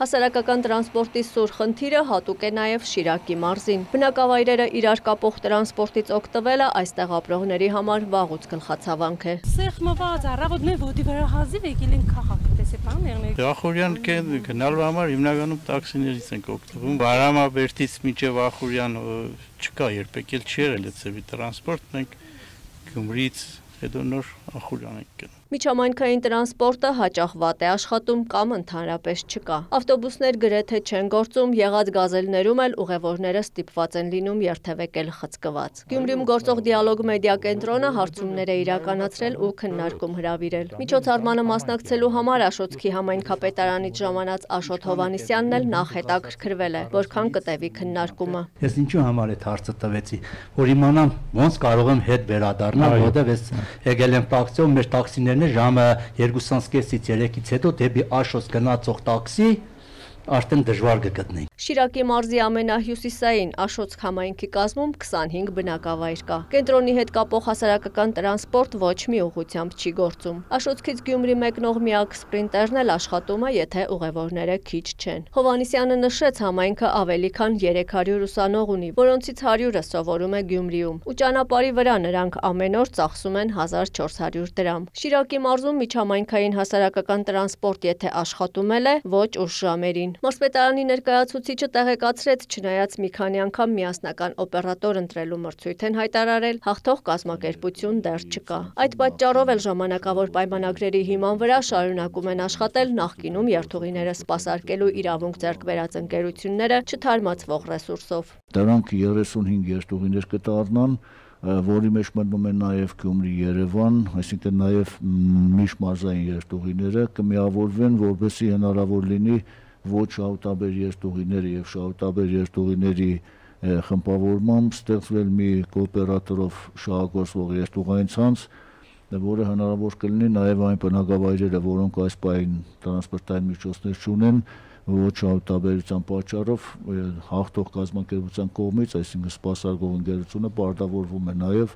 Հասարակական տրանսպորտի սուր խնդիրը հատուկ է նաև Շիրակի մարզին։ Բնակավայրերը իրար կապող տրանսպորտից օգտվելը այստեղ ապրողների համար վաղուց գլխացավանք է։ Սեղմված առավոտներ ոդի վրա հազիվ եկել են քաղաք, տեսեպան եղնել։ Վախուրյան գնալու համար հիմնականում տաքսիներից ենք օգտվում։ Վարամաբերդից մինչև Վախուրյան չկա երբեք էլ չի եղել այդպես տրանսպորտ, մենք Գյումրիից հետո նոր Ախուրյան ենք գնում։ Միջամայնքային տրանսպորտը հաճախ վատ է աշխատում կամ ընդհանրապես չկա։ Ավտոբուսներ գրեթե չեն գործում, եղած գազելներում էլ ուղևորները ստիպված են լինում երթևեկել խցկված։ Գյումրիում գործող դիալոգ մեդիա կենտրոնը հարցումներ է իրականացրել ու քննարկում հրավիրել։ Միջոցառմանը մասնակցելու համար Աշոտքի համայնքապետարանից ժամանած Աշոտ Հովանիսյանն էլ նախ հետաքրքրվել է, որքան կտևի քննարկումը։ Ես ինչու համար այդ հարցը տվեցի, որ իմանամ ոնց կարող եմ հետ վերադառնալ, որովհետև ես եկել եմ տաքսիով, մեր տաքսիներն ժամը 2:30-ից 3-ից հետո դեպի Աշոս գնացող տաքսի արդեն դժվար կգտնեին։ Շիրակի մարզի ամենահյուսիսային Աշոց համայնքի կազմում 25 բնակավայր կա։ Կենտրոնի հետ կապող հասարակական տրանսպորտ ոչ մի ուղությամբ չի գործում։ Աշոցքից Գյումրի մեկնող միակ սպրինտերն էլ աշխատում է, եթե ուղևորները քիչ չեն։ Հովանիսյանը նշեց համայնքը ավելի քան 300 ուսանող ունի, որոնցից 100-ը սովորում է Գյումրիում։ Ու ճանապարհի վրա նրանք ամեն օր ծախսում են 1400 դրամ։ Շիրակի մարզում միջհամայնքային հասարակական տրանսպորտ եթե աշխատում էլ է, ոչ ուշ ժամերին։ Մարզպետարանի ներկայացուցիչը տեղեկացրեց, չնայած մի քանի անգամ միասնական օպերատոր ընտրելու մրցույթ են հայտարարել, հաղթող կազմակերպություն դեռ չկա։ Այդ պատճառով էլ ժամանակավոր պայմանագրերի հիման վրա շարունակում են աշխատել նախկինում երթուղիները սպասարկելու իրավունք ձեռք բերած ընկերությունները չթարմացվող ռեսուրսով։ Դրանք 35 երթուղիներ կդառնան, որի մեջ մտնում են նաև Գյումրի Երևան, այսինքն նաև միջմարզային երթուղիները կմիավորվեն, որովհետեւ հնարավոր լինի ոչ շահութաբեր երթուղիների եւ շահութաբեր երթուղիների խմբավորմամբ ստեղծվել մի կոոպերատորով շահագործվող երթուղային ցանց, որը հնարավոր կլինի նաև այն բնակավայրերը, որոնք այս պայն տրանսպորտային միջոցներ չունեն, ոչ շահութաբերության պատճառով հաղթող կազմակերպության կողմից, այսինքն սպասարկող ընկերությունը պարտավորվում է նաև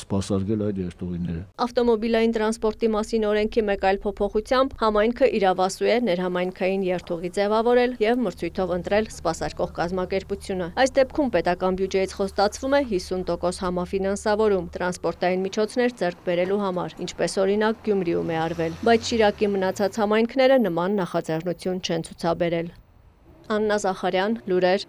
սպասարկել այդ երթուղիները։ Ավտոմոբիլային տրանսպորտի մասին օրենքի մեկ այլ փոփոխությամբ համայնքը իրավասու է ներհամայնքային երթուղի ձևավորել եւ մրցույթով ընտրել սպասարկող կազմակերպությունը։ Այս դեպքում պետական բյուջեից խոստացվում է 50% համաֆինանսավորում տրանսպորտային միջոցներ ձեռք բերելու համար, ինչպես օրինակ Գյումրիում է արվել, բայց Շիրակի մնացած համայնքները նման նախաձեռնություն չեն ցուցաբերել։ Աննա Զախարյան, լուրեր